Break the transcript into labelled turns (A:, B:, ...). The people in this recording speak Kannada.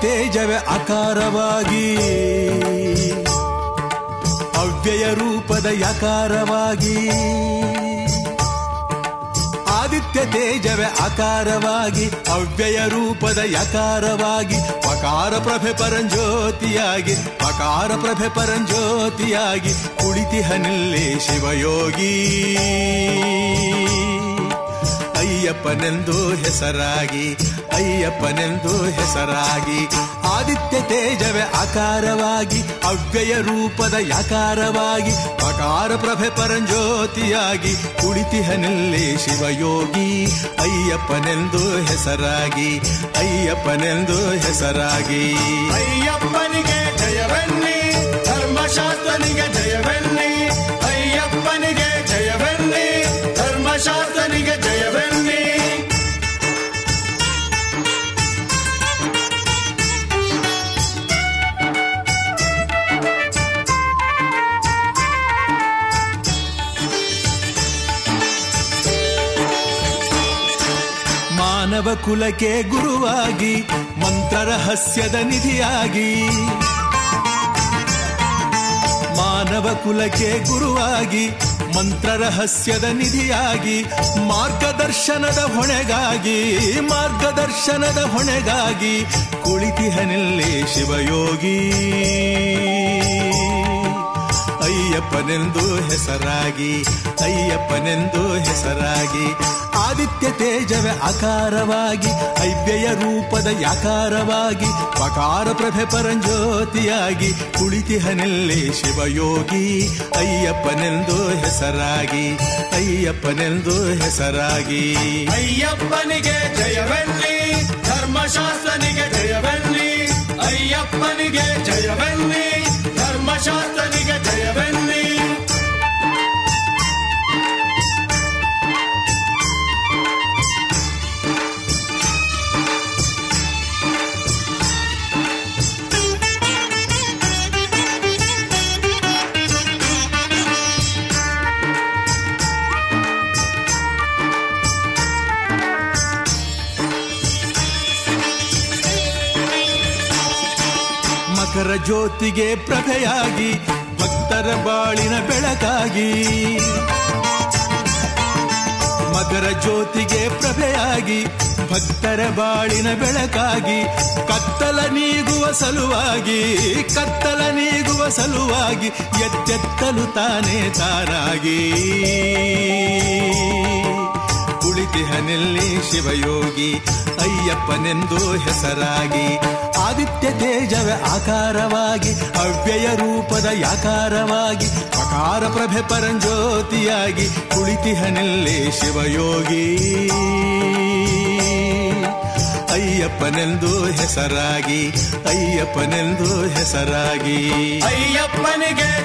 A: ತೇಜವೇ ಅಕಾರವಾಗಿ ಅವ್ಯಯ ರೂಪದ ಯಕಾರವಾಗಿ. ಆದಿತ್ಯ ತೇಜವೇ ಅಕಾರವಾಗಿ ಅವ್ಯಯ ರೂಪದ ಯಕಾರವಾಗಿ, ಪಕಾರ ಪ್ರಭೆ ಪರಂಜ್ಯೋತಿಯಾಗಿ, ಪಕಾರ ಪ್ರಭೆ ಪರಂಜ್ಯೋತಿಯಾಗಿ ಕುಳಿತಿಹನಿಲ್ಲೇ ಶಿವಯೋಗಿ. ಅಯ್ಯಪ್ಪನೆಂದು ಹೆಸರಾಗಿ ಅಯ್ಯಪ್ಪನೆಂದು ಹೆಸರಾಗಿ, ಆದಿತ್ಯ ತೇಜವೇ ಆಕಾರವಾಗಿ, ಅವ್ಯಯ ರೂಪದ ಯಾಕಾರವಾಗಿ ಅಕಾರ ಪ್ರಭೆ ಪರಂಜ್ಯೋತಿಯಾಗಿ ಕುಳಿತಿಹನಲ್ಲಿ ಶಿವಯೋಗಿ, ಅಯ್ಯಪ್ಪನೆಂದು ಹೆಸರಾಗಿ ಅಯ್ಯಪ್ಪನೆಂದು ಹೆಸರಾಗಿ.
B: ಅಯ್ಯಪ್ಪನಿಗೆ ಜಯವೆನ್ನಿ, ಧರ್ಮಶಾಸ್ತ್ರನಿಗೆ ಜಯವೆನ್ನಿ
A: ಮಾನವ ಕುಲಕ್ಕೆ ಗುರುವಾಗಿ ಮಂತ್ರ ರಹಸ್ಯದ ನಿಧಿಯಾಗಿ. ಮಾನವ ಕುಲಕ್ಕೆ ಗುರುವಾಗಿ ಮಂತ್ರ ರಹಸ್ಯದ ನಿಧಿಯಾಗಿ, ಮಾರ್ಗದರ್ಶನದ ಹೊಣೆಗಾಗಿ ಮಾರ್ಗದರ್ಶನದ ಹೊಣೆಗಾಗಿ ಕುಳಿತಿಹನಲ್ಲಿ ಶಿವಯೋಗಿ. ಅಯ್ಯಪ್ಪನೆಂದು ಹೆಸರಾಗಿ ಅಯ್ಯಪ್ಪನೆಂದು ಹೆಸರಾಗಿ ಆದಿತ್ಯ ತೇಜವೇ ಆಕಾರವಾಗಿ ಅವ್ಯಯ ರೂಪದ ಯಾಕಾರವಾಗಿ, ಪಕಾರ ಪ್ರಭೆ ಪರಂಜ್ಯೋತಿಯಾಗಿ, ಕುಳಿತಿಹನೆಲ್ಲೇ ಶಿವಯೋಗಿ, ಅಯ್ಯಪ್ಪನೆಂದು ಹೆಸರಾಗಿ ಅಯ್ಯಪ್ಪನೆಂದು ಹೆಸರಾಗಿ.
B: ಅಯ್ಯಪ್ಪನಿಗೆ ಜಯವೆನ್ನಿ, ಧರ್ಮಶಾಸ್ತ್ರನಿಗೆ ಜಯವೆನ್ನಿ, ಅಯ್ಯಪ್ಪನಿಗೆ ಜಯವೆನ್ನಿ
A: ಮಕರ ಜ್ಯೋತಿಗೆ ಪ್ರಭೆಯಾಗಿ, ಭಕ್ತರ ಬಾಳಿನ ಬೆಳಕಾಗಿ. ಮಕರ ಜ್ಯೋತಿಗೆ ಪ್ರಭೆಯಾಗಿ, ಭಕ್ತರ ಬಾಳಿನ ಬೆಳಕಾಗಿ, ಕತ್ತಲ ನೀಗುವ ಸಲುವಾಗಿ, ಕತ್ತಲ ನೀಗುವ ಸಲುವಾಗಿ ಎತ್ತೆತ್ತಲು ತಾನೇ ತಾನಾಗಿ ಕುಳಿತಿಹನೆಲ್ಲಿ ಶಿವಯೋಗಿ, ಅಯ್ಯಪ್ಪನೆಂದು ಹೆಸರಾಗಿ. ಆದಿತ್ಯ ತೇಜವ ಆಕಾರವಾಗಿ ಅವ್ಯಯ ರೂಪದ ಯಾಕಾರವಾಗಿ ಪಕಾರ ಪ್ರಭೆ ಪರಂಜ್ಯೋತಿಯಾಗಿ ಕುಳಿತಿಹನೆಲ್ಲೇ ಶಿವಯೋಗಿ. ಅಯ್ಯಪ್ಪನೆಂದು ಹೆಸರಾಗಿ ಅಯ್ಯಪ್ಪನೆಂದು ಹೆಸರಾಗಿ.
B: ಅಯ್ಯಪ್ಪನಿಗೆ